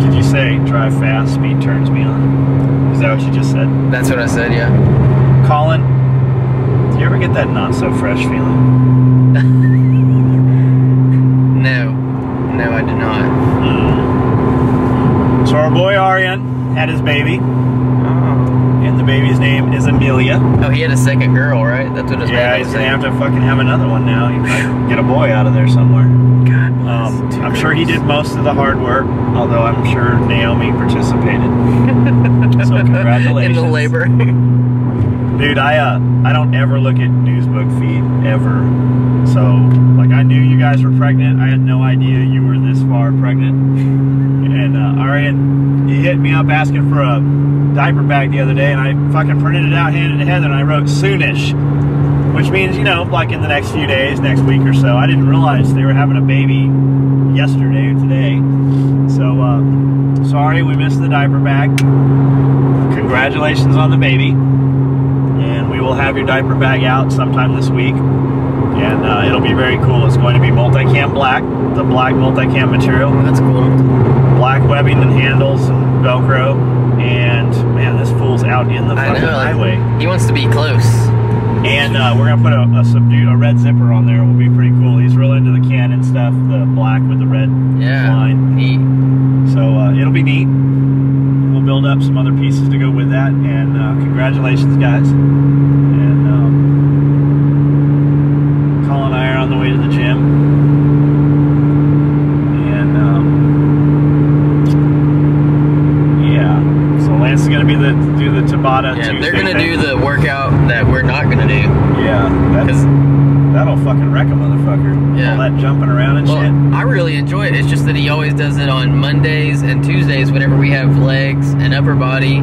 Did you say drive fast, speed turns me on? Is that what you just said? That's what I said, yeah. Colin, do you ever get that not so fresh feeling? No. No, I did not. Hmm. So our boy Aryan had his baby, baby's name is Amelia. Oh, he had a second girl, right? That's what his Yeah, he's gonna saying. have to fucking have another one now. He might get a boy out of there somewhere. God bless. Um, I'm sure he did most of the hard work, although I'm sure Naomi participated. so congratulations. In the labor. Dude, I uh I don't ever look at Newsbook feed ever. So like I knew you guys were pregnant. I had no idea you were this far pregnant. And uh Arian he hit me up asking for a diaper bag the other day and I fucking printed it out, handed it to Heather, and I wrote soonish. Which means, you know, like in the next few days, next week or so. I didn't realize they were having a baby yesterday or today. So uh sorry we missed the diaper bag. Congratulations on the baby will have your diaper bag out sometime this week. And uh, it'll be very cool. It's going to be multicam black, the black multicam material, That's cool. black webbing and handles and Velcro. And man, this fool's out in the fucking know. like, highway. He wants to be close. And uh, we're gonna put a, a subdued, a red zipper on there. It will be pretty cool. He's real into the Canon stuff, the black with the red Yeah. line. Neat. So uh, it'll be neat. We'll build up some other pieces to go with that. And uh, congratulations, guys. And um, Colin and I are on the way to the gym. And um, yeah, so Lance is going to be the do the Tabata. Yeah, Tuesday they're gonna thing. do the workout that we're not gonna do. Yeah, that's, that'll fucking wreck a motherfucker. Yeah. All that jumping around and Well, shit. I really enjoy it. It's just that he always does it on Mondays and Tuesdays whenever we have legs and upper body.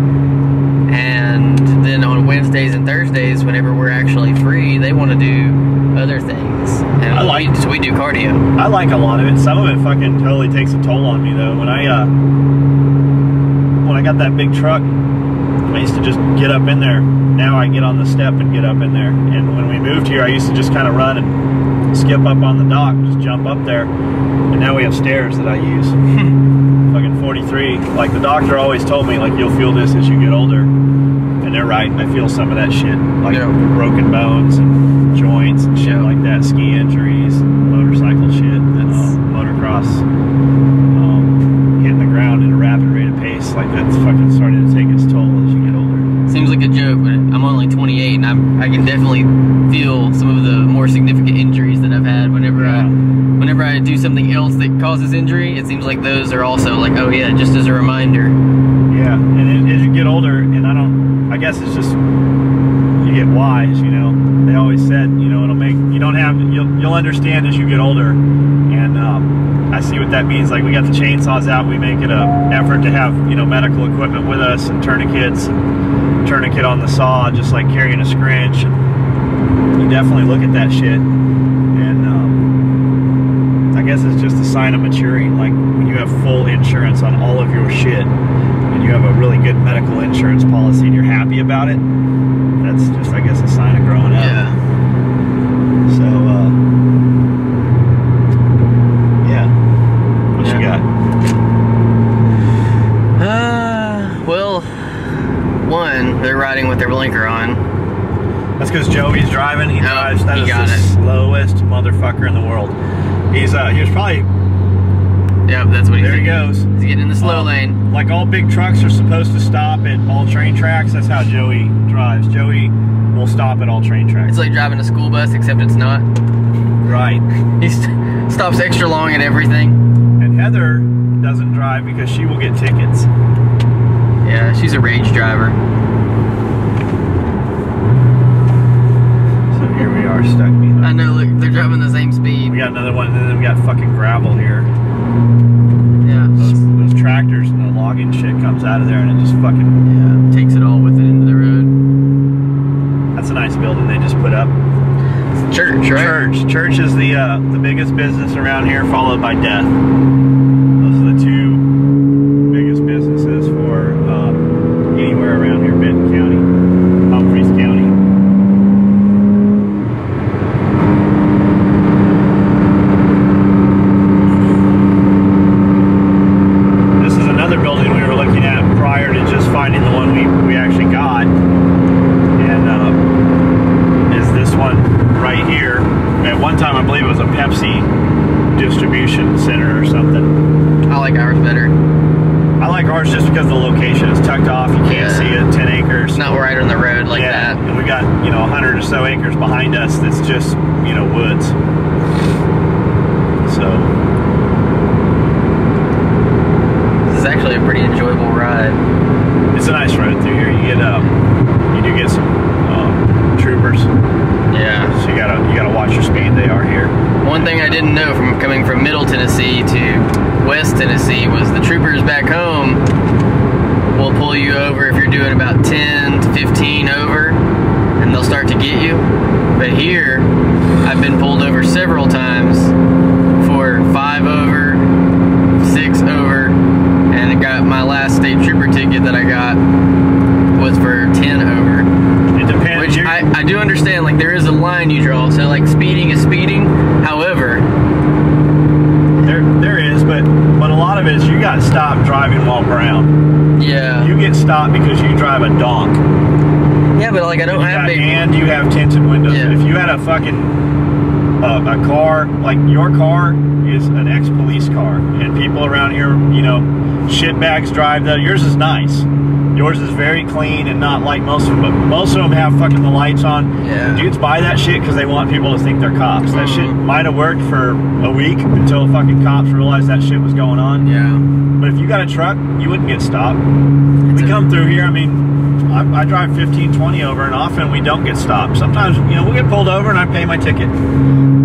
And then on Wednesdays and Thursdays, whenever we're actually free, they want to do other things. And I like- we, so we do cardio. I like a lot of it. Some of it fucking totally takes a toll on me though. When I uh when I got that big truck, I used to just get up in there. Now I get on the step and get up in there. And when we moved here, I used to just kind of run and skip up on the dock, just jump up there. And now we have stairs that I use. fucking 43. Like the doctor always told me, like you'll feel this as you get older. And they're right. I feel some of that shit, like Yeah. broken bones and joints and shit Yeah. like that, ski injuries, motorcycle shit, That's- um, motocross, um, hitting the ground at a rapid rate of pace. Like that's fucking starting to take its toll as you get older. Seems like a joke, but I'm only 28, and I'm, I can definitely feel some of the more significant injuries that I've had whenever I Yeah. whenever I do something else that causes injury. It seems like those are also like, oh yeah, just as a reminder. Yeah, and as you get older, and I don't, I guess it's just you get wise. You know, they always said, you know, it'll make you don't have you'll you'll understand as you get older, and um, I see what that means. Like we got the chainsaws out, we make it a effort to have you know medical equipment with us and tourniquets and tourniquet on the saw, just like carrying a scrinch. And you definitely look at that shit, guess it's just a sign of maturing. Like when you have full insurance on all of your shit and you have a really good medical insurance policy and you're happy about it, that's just, I guess, a sign of growing up. Yeah. So, uh, yeah. What you got? Uh, well, one, they're riding with their blinker on. That's because Joey's driving. He drives. That he is the it. slowest motherfucker in the world. He's uh, he was probably Yep, that's what he's doing. there. He goes. He's getting in the slow lane. Like all big trucks are supposed to stop at all train tracks. That's how Joey drives. Joey will stop at all train tracks. It's like driving a school bus, except it's not. right. He st- stops extra long at everything. And Heather doesn't drive because she will get tickets. Yeah, she's a rage driver. So here we are stuck behind. I know, look, they're driving the same speed. We got another one, and then we got fucking gravel here. Yeah. Those, those tractors and the logging shit comes out of there, and it just fucking. Yeah, takes it all with it into the road. That's a nice building they just put up. Church, right? Church. Church is the uh, the biggest business around here, followed by death. Those are the two biggest businesses for um, anywhere around here, Benton County, Humphreys County. Pepsi distribution center or something. I like ours better. I like ours just because the location is tucked off. You can't Yeah. see it. Ten acres. Not right on the road like yeah, that. and we got you know 100 or so acres behind us. That's just you know woods. So This is actually a pretty enjoyable ride. it's a nice ride through here. You get um, you do get some um, troopers. Yeah. So you gotta you gotta watch your speed. They are here. One thing I didn't know from coming from Middle Tennessee to West Tennessee was the troopers back home will pull you over if you're doing about 10 to 15 over and they'll start to get you. But here, I've been pulled over several times for 5 over, 6 over, and it got my last state trooper ticket that I got was for 10 over. It depends. Which You're- I, I do understand, like there is a line you draw. So like speeding is speeding. However, There, there is, but but a lot of it is you got stopped driving while brown. yeah, You get stopped because you drive a donk, yeah, but like I don't have got- big. and you have tinted windows. Yeah. If you had a fucking uh, a car like your car is an ex-police car, and people around here, you know, shitbags drive that. Yours is nice. Yours is very clean and not like most of them, but most of them have fucking the lights on. Yeah. Dudes buy that shit because they want people to think they're cops. That shit Mhm. might have worked for a week until fucking cops realized that shit was going on. Yeah, But if you got a truck, you wouldn't get stopped. We come through here, I mean, I, I drive 15, 20 over, and often we don't get stopped. Sometimes, you know, we'll get pulled over and I pay my ticket.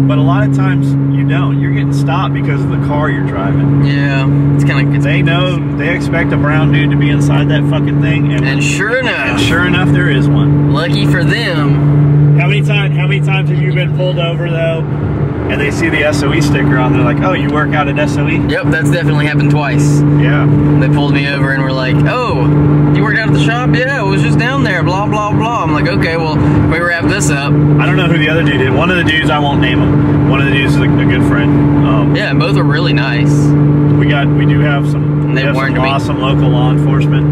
But a lot of times you don't. You're getting stopped because of the car you're driving. yeah. It's kind of They know, they expect a brown dude to be inside that fucking thing. And, And sure enough, and sure enough, there is one. lucky for them, How many times, how many times have you been pulled over, though, and they see the SOE sticker on, they're like, oh, you work out at SOE? yep, that's definitely happened twice. Yeah. They pulled me over and were like, "Oh, you worked out at the shop? Yeah, it was just down there." Blah blah blah. I'm like, "Okay, well, we wrap this up." I don't know who the other dude is. One of the dudes, I won't name him. One of the dudes is a, a good friend. Um, Yeah, and both are really nice. we got, we do have some, They we have some me. awesome local law enforcement,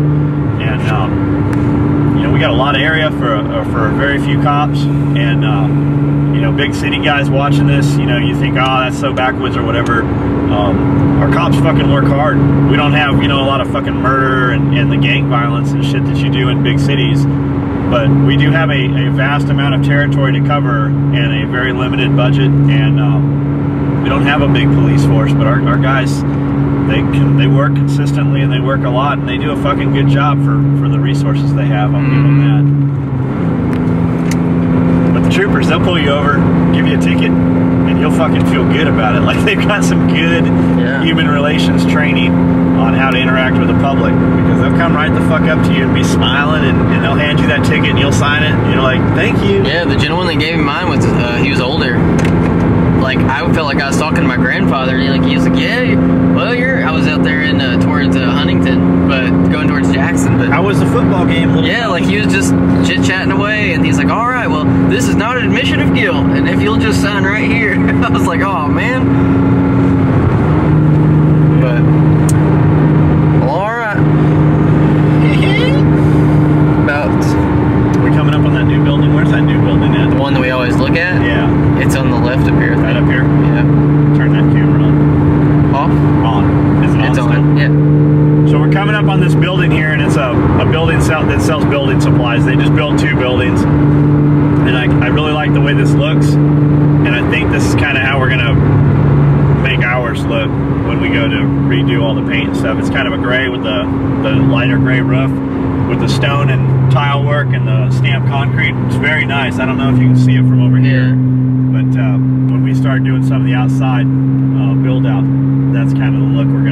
and um, you know, we got a lot of area for uh, for very few cops, and um, know, big city guys watching this, you know, you think, oh, that's so backwards or whatever. Um, our cops fucking work hard. We don't have, you know, a lot of fucking murder and, and the gang violence and shit that you do in big cities. But we do have a, a vast amount of territory to cover and a very limited budget, and um, we don't have a big police force. But our, our guys, they can they work consistently and they work a lot, and they do a fucking good job for for the resources they have. I'll give them that. Troopers, they'll pull you over, give you a ticket, and you'll fucking feel good about it. Like they've got some good Yeah. human relations training on how to interact with the public because they'll come right the fuck up to you and be smiling and, and they'll hand you that ticket and you'll sign it and you're like, thank you. Yeah, the gentleman that gave me mine was uh, he was older. Like I felt like I was talking to my grandfather, and he like he was like, "Yeah, well, you're." I was out there in uh, towards uh, Huntington, but going towards Jackson, but I was the football game? Yeah, like he was just chit chatting away, and he's like, "All right, well, this is not an admission of guilt, and if you'll just sign right here," I was like, "Oh man." But well, all right, about We're coming up on that new building. Where's that new building the at? one that we always look at. Yeah, It's on the left up here. I right think. up here. Yeah, Turn that camera on. off. On. Is it It's on? still? on. Yeah. So we're coming up on this building here, and it's a, a building that sells building supplies. They just built two buildings, and I, I really like the way this looks, and I think this is kind of how we're gonna make ours look when we go to redo all the paint and stuff. It's kind of a gray with the the lighter gray roof, with the stone and tile work and the stamped concrete. It's very nice. I don't know if you can see it from over here, but uh, when we start doing some of the outside uh, build out, that's kind of the look we're